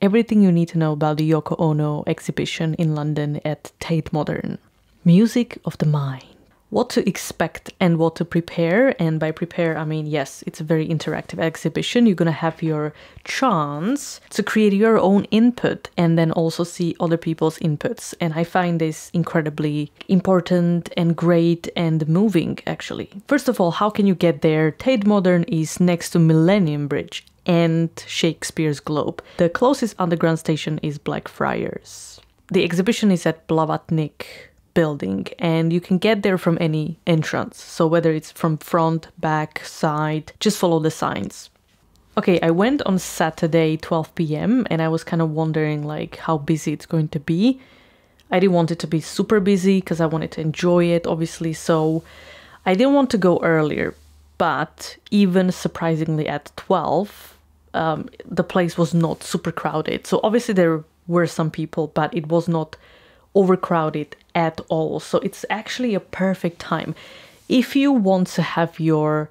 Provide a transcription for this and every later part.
everything you need to know about the Yoko Ono exhibition in London at Tate Modern. Music of the Mind what to expect and what to prepare. And by prepare, I mean, yes, it's a very interactive exhibition. You're going to have your chance to create your own input and then also see other people's inputs. And I find this incredibly important and great and moving, actually. First of all, how can you get there? Tate Modern is next to Millennium Bridge and Shakespeare's Globe. The closest underground station is Blackfriars. The exhibition is at Blavatnik building and you can get there from any entrance. So whether it's from front, back, side, just follow the signs. Okay, I went on Saturday 12 p.m. and I was kind of wondering like how busy it's going to be. I didn't want it to be super busy because I wanted to enjoy it obviously. So I didn't want to go earlier, but even surprisingly at 12 um, the place was not super crowded. So obviously there were some people, but it was not overcrowded at all. So it's actually a perfect time. If you want to have your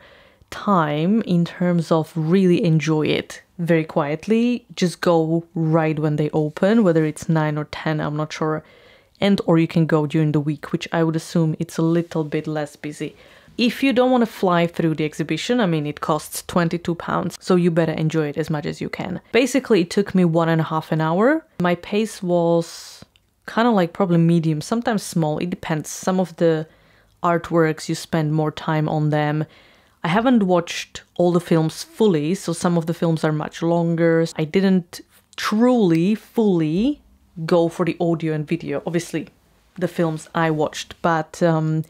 time in terms of really enjoy it very quietly, just go right when they open, whether it's 9 or 10, I'm not sure. And or you can go during the week, which I would assume it's a little bit less busy. If you don't want to fly through the exhibition, I mean, it costs 22 pounds, so you better enjoy it as much as you can. Basically, it took me one and a half an hour. My pace was kind of like probably medium, sometimes small. It depends. Some of the artworks you spend more time on them. I haven't watched all the films fully, so some of the films are much longer. I didn't truly, fully go for the audio and video. Obviously, the films I watched, but um,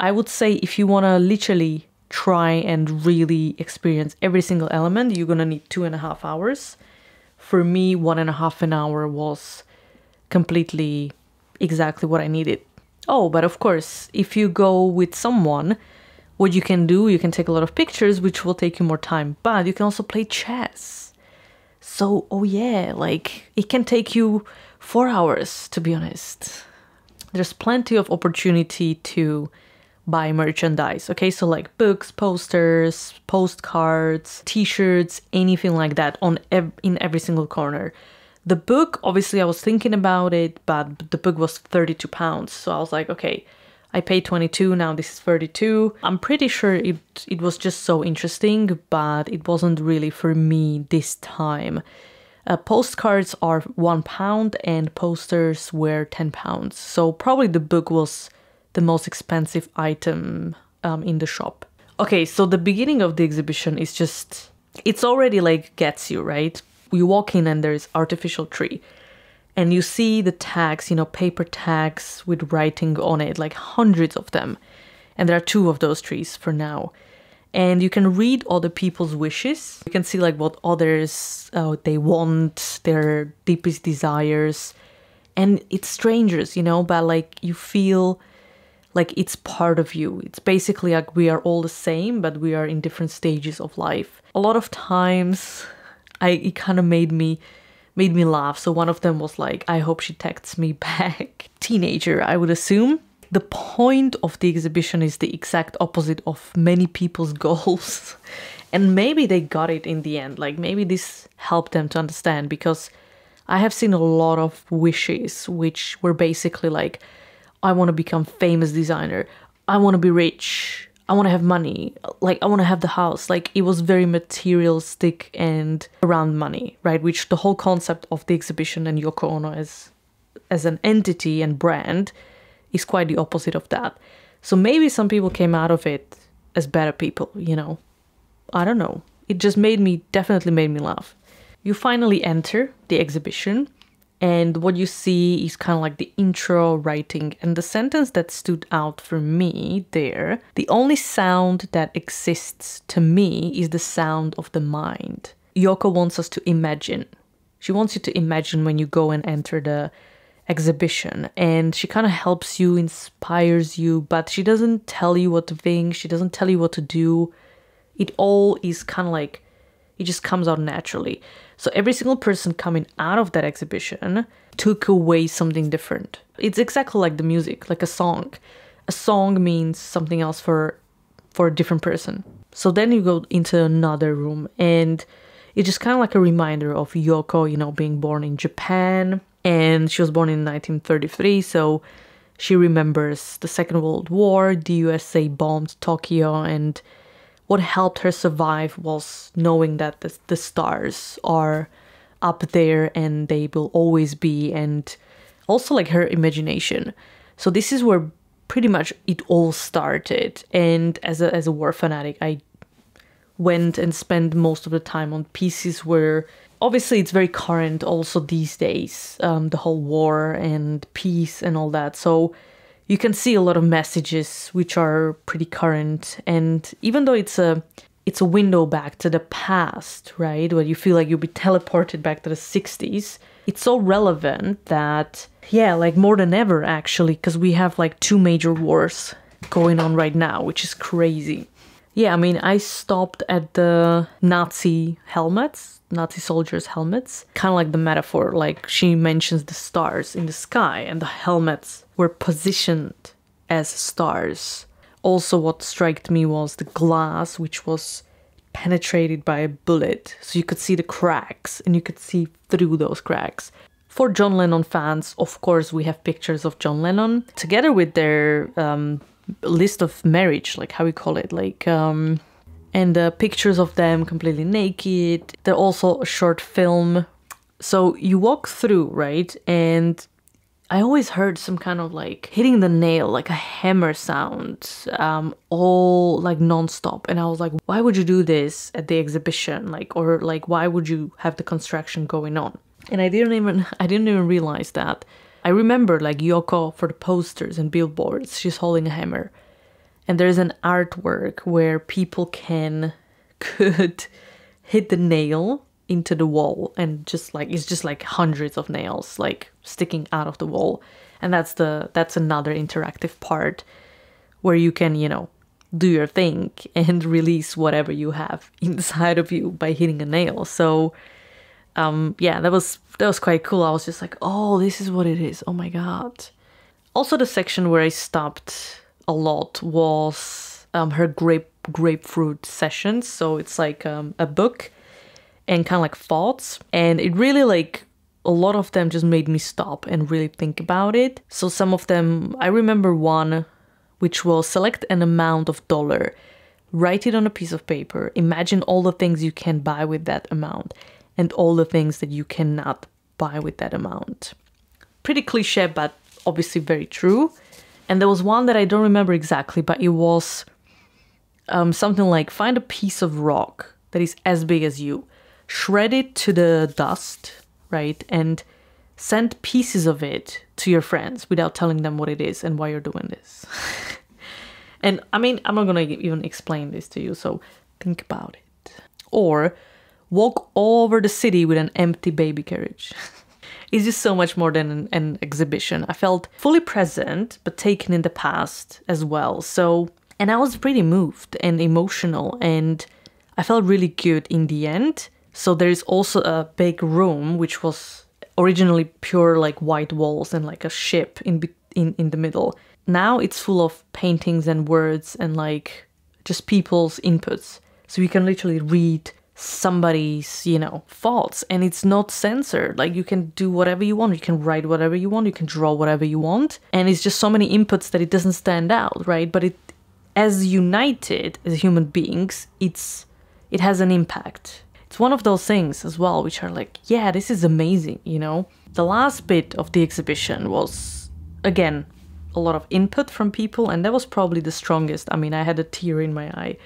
I would say if you want to literally try and really experience every single element, you're gonna need two and a half hours. For me, one and a half an hour was completely exactly what I needed. Oh, but of course, if you go with someone, what you can do, you can take a lot of pictures, which will take you more time, but you can also play chess. So, oh yeah, like it can take you four hours, to be honest. There's plenty of opportunity to buy merchandise, okay? So, like books, posters, postcards, t shirts, anything like that on ev- in every single corner. The book, obviously, I was thinking about it, but the book was 32 pounds. So I was like, okay, I paid 22, now this is 32. I'm pretty sure it, it was just so interesting, but it wasn't really for me this time. Uh, postcards are one pound and posters were 10 pounds. So probably the book was the most expensive item um, in the shop. Okay, so the beginning of the exhibition is just, it's already like gets you, right? you walk in and there's artificial tree and you see the tags, you know, paper tags with writing on it, like hundreds of them. And there are two of those trees for now. And you can read other people's wishes. You can see like what others uh, they want, their deepest desires. And it's strangers, you know, but like you feel like it's part of you. It's basically like we are all the same, but we are in different stages of life. A lot of times I it kind of made me made me laugh. So one of them was like, I hope she texts me back. Teenager, I would assume. The point of the exhibition is the exact opposite of many people's goals. and maybe they got it in the end. Like maybe this helped them to understand because I have seen a lot of wishes which were basically like, I want to become famous designer. I want to be rich. I want to have money. Like, I want to have the house. Like, it was very materialistic and around money, right? Which the whole concept of the exhibition and Yoko Ono as, as an entity and brand is quite the opposite of that. So maybe some people came out of it as better people, you know? I don't know. It just made me, definitely made me laugh. You finally enter the exhibition and what you see is kind of like the intro writing. And the sentence that stood out for me there the only sound that exists to me is the sound of the mind. Yoko wants us to imagine. She wants you to imagine when you go and enter the exhibition. And she kind of helps you inspires you but she doesn't tell you what to think. She doesn't tell you what to do. It all is kind of like it just comes out naturally so every single person coming out of that exhibition took away something different. It's exactly like the music, like a song. A song means something else for for a different person. So then you go into another room and it's just kind of like a reminder of Yoko, you know, being born in Japan. And she was born in 1933, so she remembers the Second World War, the USA bombed Tokyo, and what helped her survive was knowing that the, the stars are up there and they will always be, and also like her imagination. So this is where pretty much it all started. And as a as a war fanatic, I went and spent most of the time on pieces where obviously it's very current also these days um, the whole war and peace and all that so you can see a lot of messages which are pretty current and even though it's a it's a window back to the past right where you feel like you'll be teleported back to the 60s it's so relevant that yeah like more than ever actually because we have like two major wars going on right now which is crazy. Yeah, I mean, I stopped at the Nazi helmets, Nazi soldiers' helmets. Kind of like the metaphor, like she mentions the stars in the sky, and the helmets were positioned as stars. Also, what struck me was the glass, which was penetrated by a bullet. So you could see the cracks and you could see through those cracks. For John Lennon fans, of course, we have pictures of John Lennon together with their um, list of marriage, like how we call it, like um, and uh, pictures of them completely naked. They're also a short film. So you walk through, right? And I always heard some kind of like hitting the nail, like a hammer sound, um, all like nonstop. And I was like, why would you do this at the exhibition? Like, or like, why would you have the construction going on? And I didn't even, I didn't even realize that I remember like Yoko for the posters and billboards, she's holding a hammer. And there's an artwork where people can could hit the nail into the wall and just like it's just like hundreds of nails like sticking out of the wall. And that's the that's another interactive part where you can, you know, do your thing and release whatever you have inside of you by hitting a nail. So um yeah, that was that was quite cool. I was just like, oh, this is what it is. Oh my god. Also, the section where I stopped a lot was um, her grape grapefruit sessions. So it's like um, a book and kind of like thoughts, and it really like a lot of them just made me stop and really think about it. So some of them, I remember one, which was select an amount of dollar, write it on a piece of paper, imagine all the things you can buy with that amount and all the things that you cannot buy with that amount. Pretty cliche, but obviously very true. And there was one that I don't remember exactly, but it was um, something like find a piece of rock that is as big as you, shred it to the dust, right? And send pieces of it to your friends without telling them what it is and why you're doing this. and I mean, I'm not gonna even explain this to you, so think about it. Or walk all over the city with an empty baby carriage. it's just so much more than an, an, exhibition. I felt fully present, but taken in the past as well. So, and I was pretty moved and emotional, and I felt really good in the end. So, there's also a big room which was originally pure like white walls and like a ship in in in the middle. Now it's full of paintings and words and like just people's inputs. So you can literally read somebody's you know faults and it's not censored. Like you can do whatever you want you can write whatever you want you can draw whatever you want and it's just so many inputs that it doesn't stand out right? But it as united as human beings it's it has an impact. It's one of those things as well which are like yeah this is amazing you know? The last bit of the exhibition was again a lot of input from people and that was probably the strongest. I mean i had a tear in my eye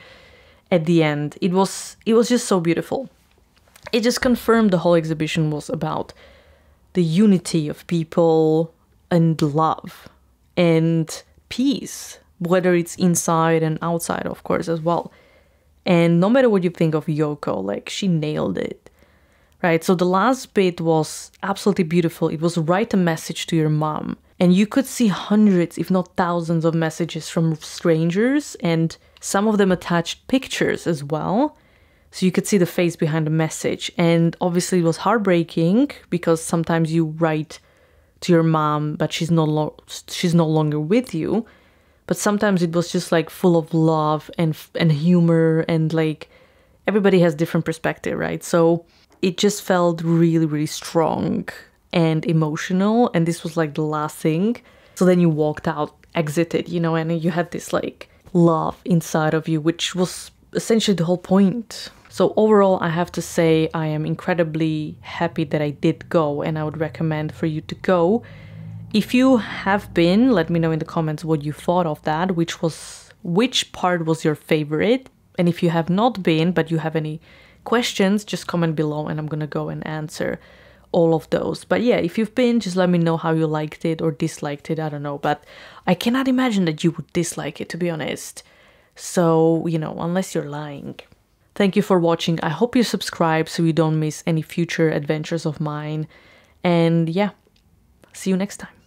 at the end. It was it was just so beautiful. It just confirmed the whole exhibition was about the unity of people and love and peace, whether it's inside and outside, of course, as well. And no matter what you think of Yoko, like she nailed it. Right? So the last bit was absolutely beautiful. It was write a message to your mom. And you could see hundreds, if not thousands, of messages from strangers and some of them attached pictures as well. So you could see the face behind the message. And obviously, it was heartbreaking because sometimes you write to your mom, but she's no, she's no longer with you. But sometimes it was just like full of love and, and humor and like everybody has different perspective, right? So it just felt really, really strong and emotional. And this was like the last thing. So then you walked out, exited, you know, and you had this like love inside of you, which was essentially the whole point. So overall, I have to say I am incredibly happy that I did go and I would recommend for you to go. If you have been, let me know in the comments what you thought of that, which was which part was your favorite. And if you have not been but you have any questions, just comment below and I'm to go and answer all of those. But yeah, if you've been, just let me know how you liked it or disliked it. I don't know, but I cannot imagine that you would dislike it to be honest. So, you know, unless you're lying. Thank you for watching. I hope you subscribe so you don't miss any future adventures of mine. And yeah, see you next time.